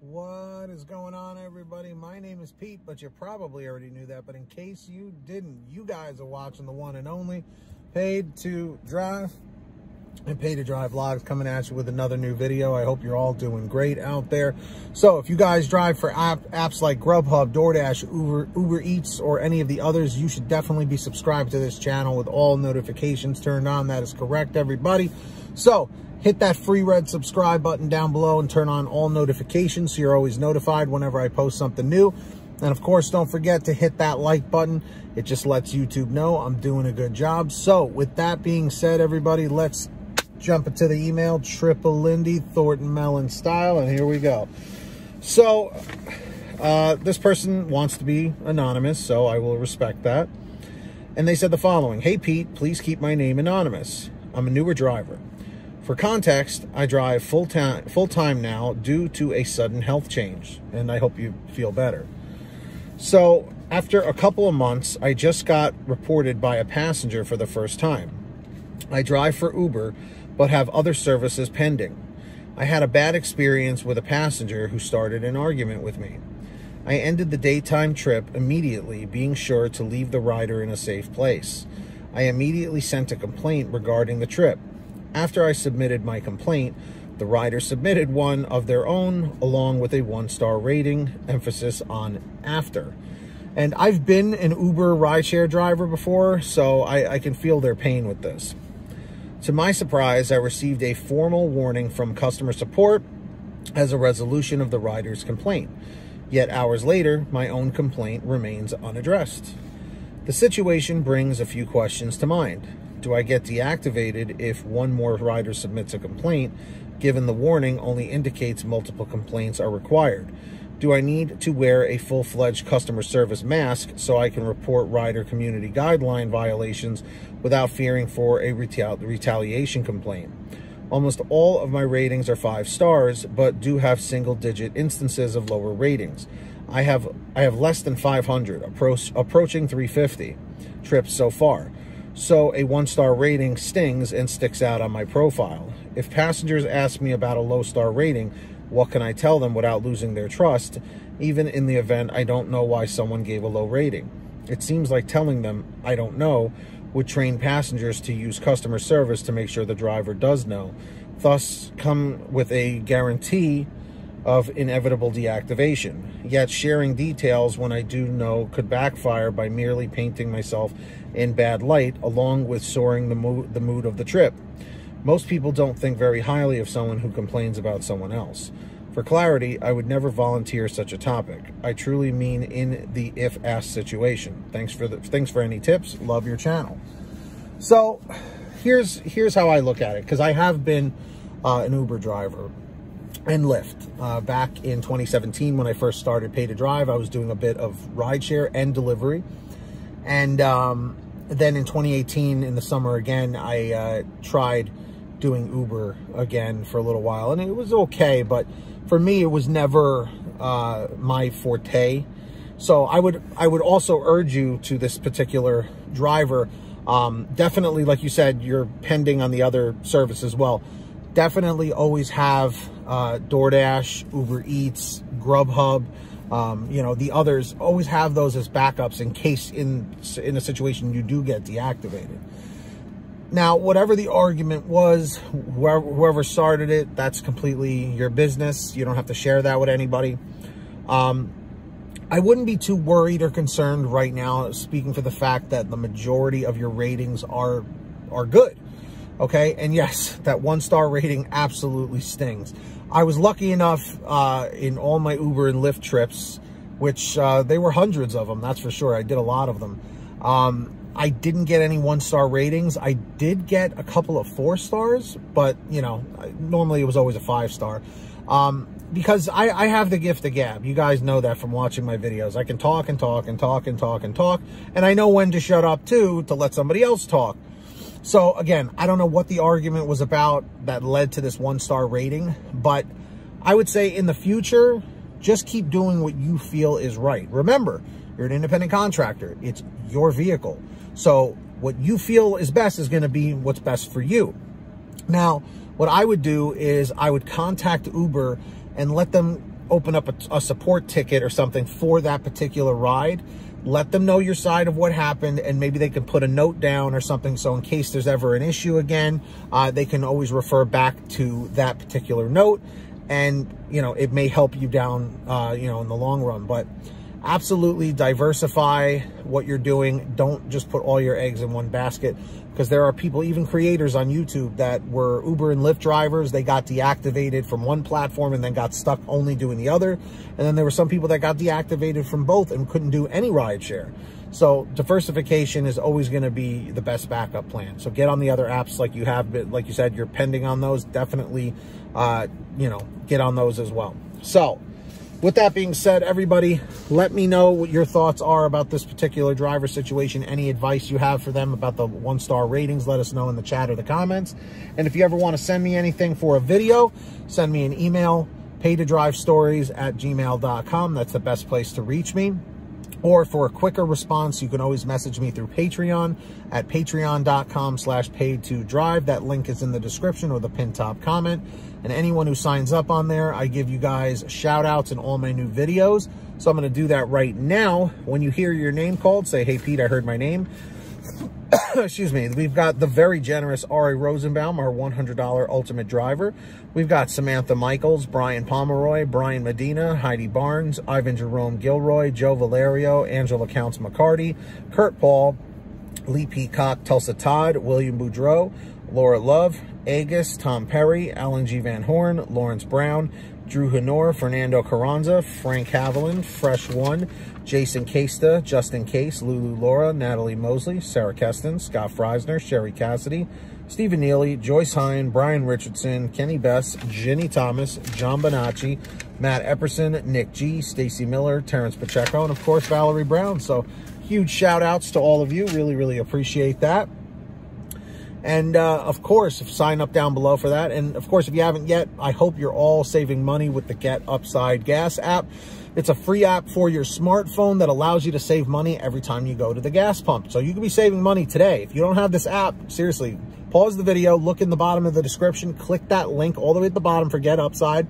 What is going on, everybody? My name is Pete, but you probably already knew that. But in case you didn't, you guys are watching the one and only Paid to Drive and Paid to Drive Vlogs coming at you with another new video. I hope you're all doing great out there. So if you guys drive for app, apps like Grubhub, DoorDash, Uber, Uber Eats, or any of the others, you should definitely be subscribed to this channel with all notifications turned on. That is correct, everybody. So hit that free red subscribe button down below and turn on all notifications so you're always notified whenever I post something new. And of course, don't forget to hit that like button. It just lets YouTube know I'm doing a good job. So with that being said, everybody, let's jump into the email. Triple Lindy, Thornton Melon style. And here we go. So uh, this person wants to be anonymous, so I will respect that. And they said the following. Hey, Pete, please keep my name anonymous. I'm a newer driver. For context, I drive full-time full time now due to a sudden health change, and I hope you feel better. So, after a couple of months, I just got reported by a passenger for the first time. I drive for Uber, but have other services pending. I had a bad experience with a passenger who started an argument with me. I ended the daytime trip immediately, being sure to leave the rider in a safe place. I immediately sent a complaint regarding the trip. After I submitted my complaint, the rider submitted one of their own along with a one-star rating, emphasis on after. And I've been an Uber rideshare driver before, so I, I, can feel their pain with this. To my surprise, I received a formal warning from customer support as a resolution of the rider's complaint. Yet hours later, my own complaint remains unaddressed. The situation brings a few questions to mind. Do I get deactivated if one more rider submits a complaint, given the warning only indicates multiple complaints are required? Do I need to wear a full-fledged customer service mask so I can report rider community guideline violations without fearing for a retali retaliation complaint? Almost all of my ratings are five stars, but do have single-digit instances of lower ratings. I have I have less than 500, approach, approaching 350 trips so far so a one-star rating stings and sticks out on my profile. If passengers ask me about a low-star rating, what can I tell them without losing their trust, even in the event I don't know why someone gave a low rating? It seems like telling them, I don't know, would train passengers to use customer service to make sure the driver does know, thus come with a guarantee of inevitable deactivation. Yet sharing details when I do know could backfire by merely painting myself in bad light, along with soaring the mood, the mood of the trip. Most people don't think very highly of someone who complains about someone else. For clarity, I would never volunteer such a topic. I truly mean in the if-asked situation. Thanks for the thanks for any tips. Love your channel. So, here's here's how I look at it because I have been uh, an Uber driver and Lyft. Uh, back in 2017, when I first started Paid to Drive, I was doing a bit of rideshare and delivery. And um, then in 2018, in the summer again, I uh, tried doing Uber again for a little while. And it was okay, but for me, it was never uh, my forte. So I would I would also urge you to this particular driver, um, definitely, like you said, you're pending on the other service as well definitely always have uh, DoorDash, Uber Eats, Grubhub, um, you know, the others, always have those as backups in case in, in a situation you do get deactivated. Now, whatever the argument was, whoever, whoever started it, that's completely your business. You don't have to share that with anybody. Um, I wouldn't be too worried or concerned right now, speaking for the fact that the majority of your ratings are are good. Okay, and yes, that one star rating absolutely stings. I was lucky enough uh, in all my Uber and Lyft trips, which uh, they were hundreds of them, that's for sure. I did a lot of them. Um, I didn't get any one star ratings. I did get a couple of four stars, but you know, normally it was always a five star. Um, because I, I have the gift of gab. You guys know that from watching my videos. I can talk and talk and talk and talk and talk. And I know when to shut up too, to let somebody else talk. So again, I don't know what the argument was about that led to this one star rating, but I would say in the future, just keep doing what you feel is right. Remember, you're an independent contractor. It's your vehicle. So what you feel is best is going to be what's best for you. Now, what I would do is I would contact Uber and let them open up a, a support ticket or something for that particular ride let them know your side of what happened and maybe they can put a note down or something so in case there's ever an issue again uh, they can always refer back to that particular note. And you know it may help you down uh, you know in the long run. But absolutely diversify what you're doing don't just put all your eggs in one basket because there are people, even creators on YouTube that were Uber and Lyft drivers. They got deactivated from one platform and then got stuck only doing the other. And then there were some people that got deactivated from both and couldn't do any ride share. So diversification is always going to be the best backup plan. So get on the other apps like you have, but like you said, you're pending on those. Definitely, uh, you know, get on those as well. So with that being said, everybody, let me know what your thoughts are about this particular driver situation. Any advice you have for them about the one-star ratings, let us know in the chat or the comments. And if you ever want to send me anything for a video, send me an email, pay to drive stories at gmail.com. That's the best place to reach me. Or for a quicker response, you can always message me through Patreon at patreon.com slash paid to drive. That link is in the description or the pin top comment. And anyone who signs up on there, I give you guys shout outs in all my new videos. So I'm going to do that right now. When you hear your name called, say, hey, Pete, I heard my name. excuse me, we've got the very generous Ari Rosenbaum, our $100 ultimate driver. We've got Samantha Michaels, Brian Pomeroy, Brian Medina, Heidi Barnes, Ivan Jerome Gilroy, Joe Valerio, Angela Counts McCarty, Kurt Paul, Lee Peacock, Tulsa Todd, William Boudreau, Laura Love, Agus, Tom Perry, Alan G. Van Horn, Lawrence Brown, Drew Honor, Fernando Carranza, Frank Haviland, Fresh One, Jason Casta, Justin Case, Lulu Laura, Natalie Mosley, Sarah Keston, Scott Freisner, Sherry Cassidy, Stephen Neely, Joyce Hine, Brian Richardson, Kenny Bess, Jenny Thomas, John Bonacci, Matt Epperson, Nick G, Stacy Miller, Terrence Pacheco, and of course, Valerie Brown. So huge shout outs to all of you. Really, really appreciate that. And uh, of course, sign up down below for that. And of course, if you haven't yet, I hope you're all saving money with the Get Upside Gas app. It's a free app for your smartphone that allows you to save money every time you go to the gas pump. So you can be saving money today. If you don't have this app, seriously, pause the video, look in the bottom of the description, click that link all the way at the bottom for Get Upside.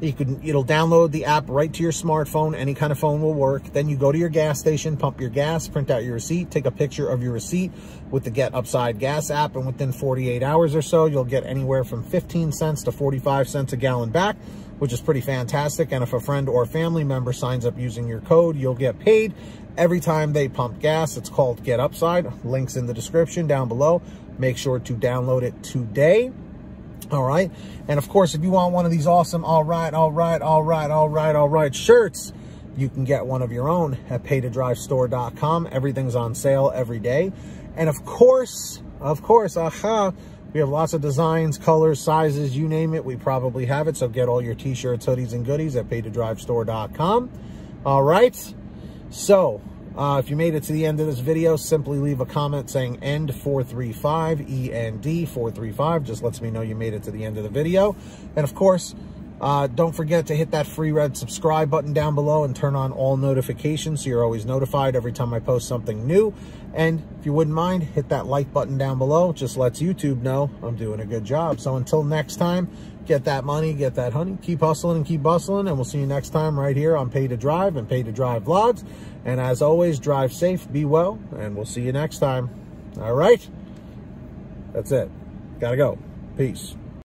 You can, it'll download the app right to your smartphone. Any kind of phone will work. Then you go to your gas station, pump your gas, print out your receipt, take a picture of your receipt with the Get Upside Gas app. And within 48 hours or so, you'll get anywhere from 15 cents to 45 cents a gallon back which is pretty fantastic. And if a friend or family member signs up using your code, you'll get paid every time they pump gas. It's called Get Upside. Links in the description down below. Make sure to download it today. All right. And of course, if you want one of these awesome, all right, all right, all right, all right, all right shirts, you can get one of your own at paidtodrivestore.com. Everything's on sale every day. And of course, of course, aha, we have lots of designs, colors, sizes, you name it. We probably have it. So get all your t-shirts, hoodies, and goodies at paidtodrivestore.com. All right. So uh, if you made it to the end of this video, simply leave a comment saying END 435, E-N-D 435. Just lets me know you made it to the end of the video. And of course, uh, don't forget to hit that free red subscribe button down below and turn on all notifications so you're always notified every time I post something new. And if you wouldn't mind, hit that like button down below. It just lets YouTube know I'm doing a good job. So until next time, get that money, get that honey, keep hustling and keep bustling. And we'll see you next time right here on Paid to Drive and Paid to Drive Vlogs. And as always, drive safe, be well, and we'll see you next time. All right? That's it. Gotta go. Peace.